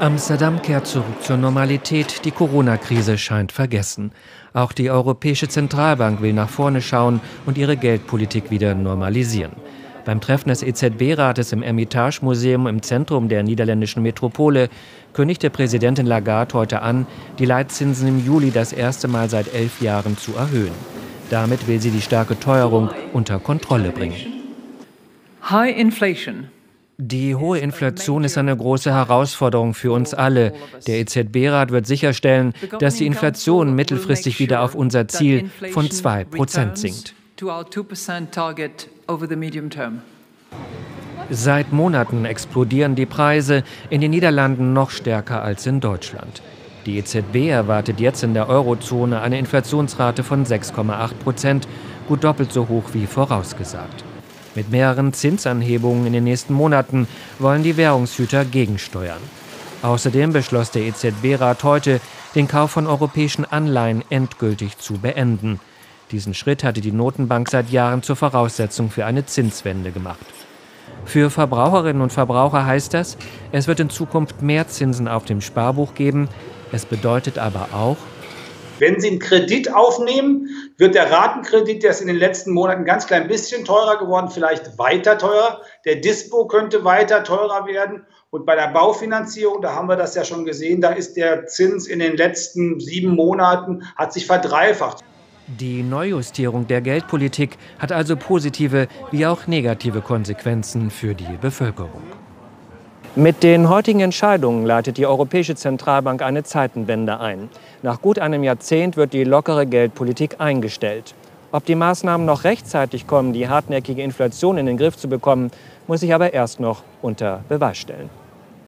Amsterdam kehrt zurück zur Normalität. Die Corona-Krise scheint vergessen. Auch die Europäische Zentralbank will nach vorne schauen und ihre Geldpolitik wieder normalisieren. Beim Treffen des EZB-Rates im Ermitage-Museum im Zentrum der niederländischen Metropole kündigte Präsidentin Lagarde heute an, die Leitzinsen im Juli das erste Mal seit elf Jahren zu erhöhen. Damit will sie die starke Teuerung unter Kontrolle bringen. High inflation die hohe Inflation ist eine große Herausforderung für uns alle. Der EZB-Rat wird sicherstellen, dass die Inflation mittelfristig wieder auf unser Ziel von 2% sinkt. Seit Monaten explodieren die Preise in den Niederlanden noch stärker als in Deutschland. Die EZB erwartet jetzt in der Eurozone eine Inflationsrate von 6,8 Prozent, gut doppelt so hoch wie vorausgesagt. Mit mehreren Zinsanhebungen in den nächsten Monaten wollen die Währungshüter gegensteuern. Außerdem beschloss der EZB-Rat heute, den Kauf von europäischen Anleihen endgültig zu beenden. Diesen Schritt hatte die Notenbank seit Jahren zur Voraussetzung für eine Zinswende gemacht. Für Verbraucherinnen und Verbraucher heißt das, es wird in Zukunft mehr Zinsen auf dem Sparbuch geben. Es bedeutet aber auch, wenn Sie einen Kredit aufnehmen, wird der Ratenkredit, der ist in den letzten Monaten ganz klein bisschen teurer geworden, vielleicht weiter teurer. Der Dispo könnte weiter teurer werden. Und bei der Baufinanzierung, da haben wir das ja schon gesehen, da ist der Zins in den letzten sieben Monaten, hat sich verdreifacht. Die Neujustierung der Geldpolitik hat also positive wie auch negative Konsequenzen für die Bevölkerung. Mit den heutigen Entscheidungen leitet die Europäische Zentralbank eine Zeitenwende ein. Nach gut einem Jahrzehnt wird die lockere Geldpolitik eingestellt. Ob die Maßnahmen noch rechtzeitig kommen, die hartnäckige Inflation in den Griff zu bekommen, muss sich aber erst noch unter Beweis stellen.